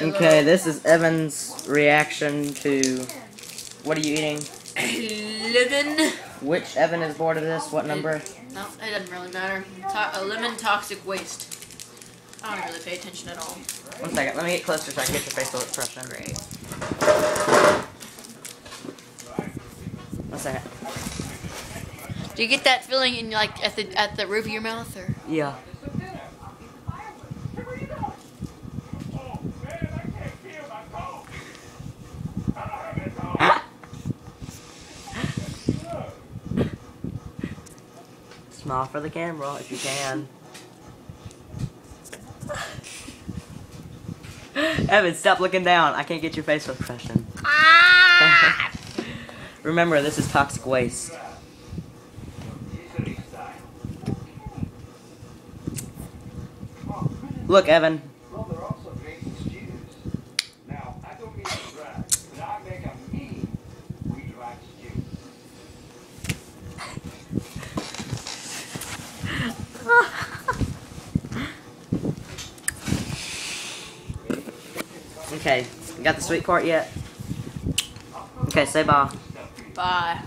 Okay, this is Evan's reaction to. What are you eating? lemon. Which Evan is bored of this? What number? No, it doesn't really matter. To- a lemon toxic waste. I don't really pay attention at all. One second, let me get closer so I can get your facial expression. Great. One second. Do you get that feeling in like at the at the roof of your mouth or? Yeah. Smile for the camera if you can. Evan, stop looking down. I can't get your facial expression. Ah! Remember, this is toxic waste. Look, Evan. Okay, you got the sweet part yet? Okay, say bye. Bye.